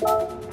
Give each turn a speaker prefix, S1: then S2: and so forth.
S1: you